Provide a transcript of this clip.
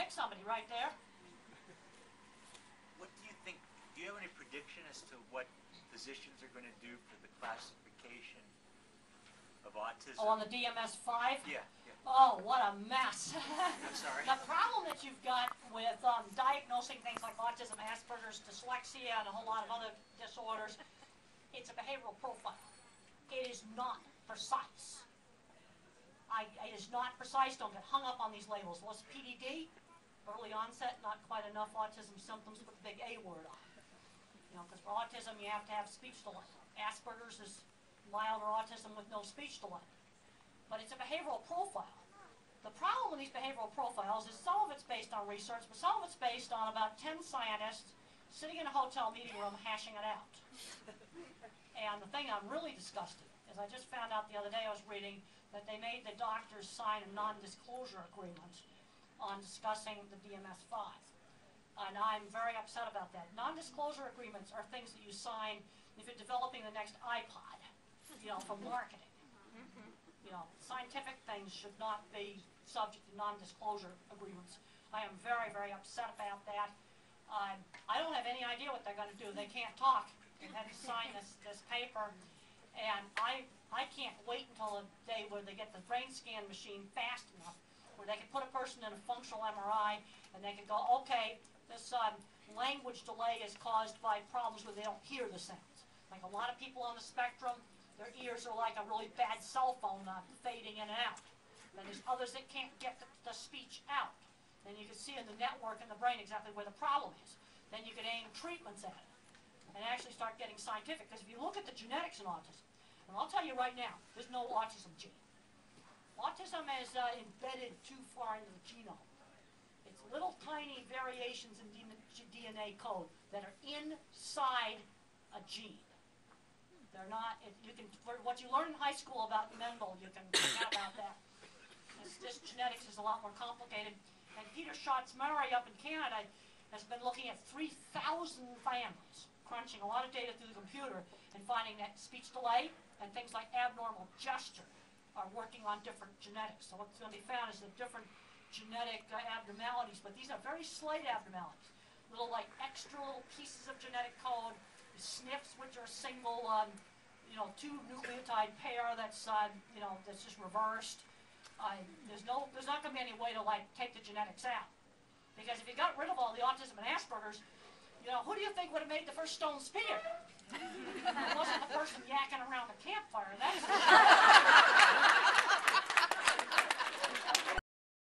pick somebody right there. What do you think, do you have any prediction as to what physicians are gonna do for the classification of autism? Oh, on the DSM five? Yeah, yeah, Oh, what a mess. I'm sorry. The problem that you've got with um, diagnosing things like autism, Asperger's, dyslexia, and a whole lot of other disorders, it's a behavioral profile. It is not precise. I, it is not precise. Don't get hung up on these labels. What's PDD? Early onset, not quite enough autism symptoms. Put the big A word on. You know, because for autism you have to have speech delay. Asperger's is milder autism with no speech delay. But it's a behavioral profile. The problem with these behavioral profiles is some of it's based on research, but some of it's based on about 10 scientists sitting in a hotel meeting room hashing it out. and the thing I'm really disgusted is I just found out the other day I was reading that they made the doctors sign a non-disclosure agreement on discussing the DSM-5. And I'm very upset about that. Non-disclosure agreements are things that you sign if you're developing the next iPod, you know, for marketing. You know, scientific things should not be subject to non-disclosure agreements. I am very, very upset about that. Um, I don't have any idea what they're gonna do. They can't talk. They've had to sign this, this paper. And I, I can't wait until the day where they get the brain scan machine fast enough, where they can put a person in a functional MRI, and they can go, okay, this, um, language delay is caused by problems where they don't hear the sounds. Like a lot of people on the spectrum, their ears are like a really bad cell phone, uh, fading in and out. Then there's others that can't get the, the speech out. Then you can see in the network in the brain exactly where the problem is. Then you can aim treatments at it and actually start getting scientific. Because if you look at the genetics in autism, and I'll tell you right now, there's no autism gene. Is uh, embedded too far into the genome. It's little tiny variations in DNA code that are inside a gene. They're not, it, you can, what you learn in high school about Mendel, you can forget about that. This genetics is a lot more complicated. And Peter Szatmari up in Canada has been looking at 3,000 families, crunching a lot of data through the computer, and finding that speech delay and things like abnormal gesture are working on different genetics. So what's going to be found is the different genetic uh, abnormalities, but these are very slight abnormalities. Little like extra little pieces of genetic code, SNPs, which are a single, um, you know, two nucleotide pair that's, uh, you know, that's just reversed. Uh, there's no, there's not going to be any way to like take the genetics out, because if you got rid of all the autism and Asperger's, you know, who do you think would have made the first stone spear? it wasn't the person yakking around the campfire.